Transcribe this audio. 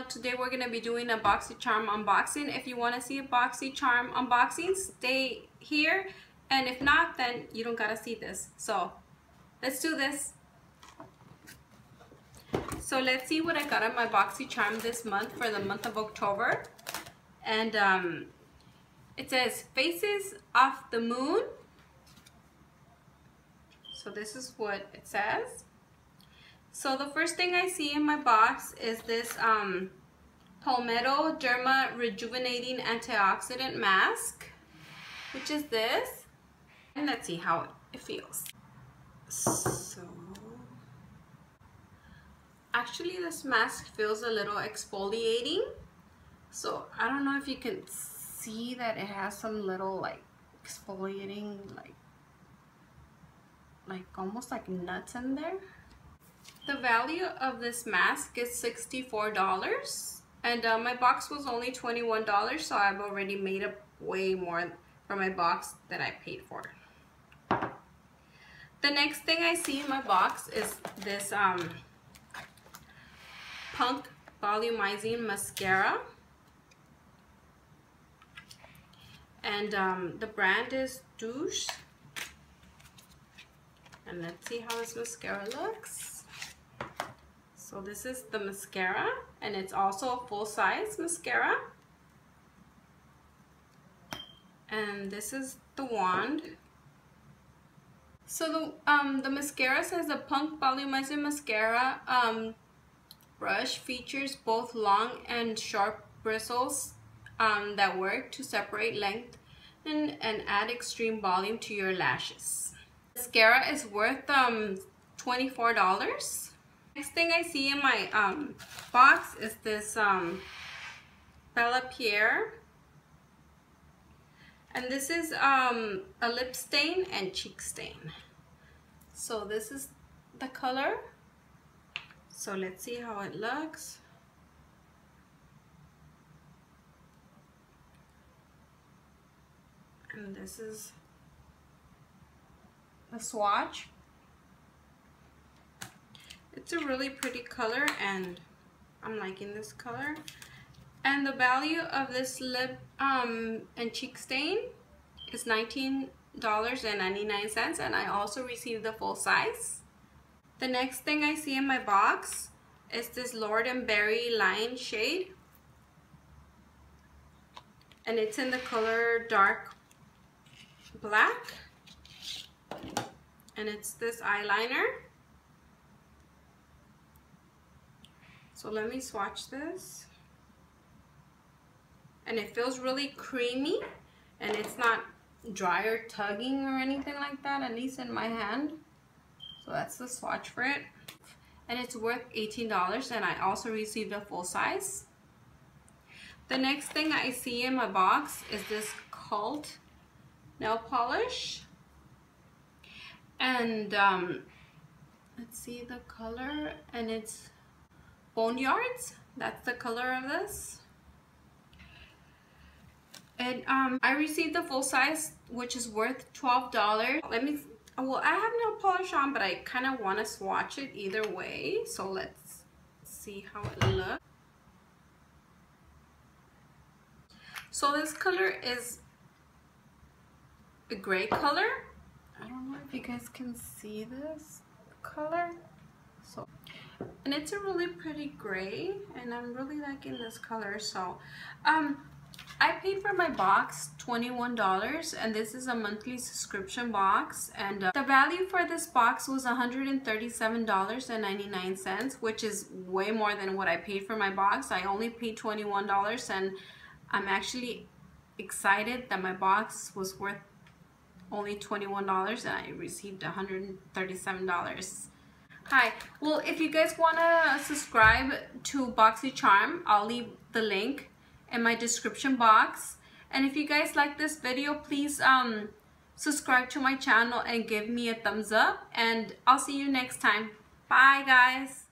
channel. Today we're going to be doing a BoxyCharm unboxing. If you want to see a BoxyCharm unboxing, stay here. And if not, then you don't got to see this. So let's do this. So let's see what I got on my BoxyCharm this month for the month of October. And um, it says Faces Off the Moon. So this is what it says. So the first thing I see in my box is this um, Palmetto Derma Rejuvenating Antioxidant Mask, which is this. And let's see how it feels. So, actually this mask feels a little exfoliating. So I don't know if you can see that it has some little like exfoliating like like almost like nuts in there. The value of this mask is $64 and uh, my box was only $21 so I've already made up way more for my box than I paid for. The next thing I see in my box is this um, Punk Volumizing Mascara. And um, the brand is Doucce. And let's see how this mascara looks. So this is the mascara and it's also a full-size mascara. And this is the wand. So the, um, the mascara says the Punk Volumizing Mascara um, brush features both long and sharp bristles um, that work to separate length and, and add extreme volume to your lashes. Mascara is worth um, $24. Next thing I see in my um, box is this um, Bella Pierre. And this is um, a lip stain and cheek stain. So this is the color. So let's see how it looks. And this is the swatch. It's a really pretty color and I'm liking this color. And the value of this lip um, and cheek stain is $19.99 and I also received the full size. The next thing I see in my box is this Lord and Berry Line shade. And it's in the color dark black. And it's this eyeliner. So let me swatch this. And it feels really creamy and it's not dry or tugging or anything like that, at least in my hand. So that's the swatch for it. And it's worth $18 and I also received a full size. The next thing I see in my box is this Cult nail polish. And um, let's see the color and it's Boneyards. That's the color of this. And um, I received the full size, which is worth $12. Let me, well, I have no polish on, but I kind of want to swatch it either way. So let's see how it looks. So this color is a gray color. I don't know if you guys can see this color. So and it's a really pretty gray and I'm really liking this color so um I paid for my box $21 and this is a monthly subscription box and uh, the value for this box was $137.99 which is way more than what I paid for my box. I only paid $21 and I'm actually excited that my box was worth only $21 and I received $137 Hi. Well, if you guys want to subscribe to BoxyCharm, I'll leave the link in my description box. And if you guys like this video, please um, subscribe to my channel and give me a thumbs up. And I'll see you next time. Bye, guys.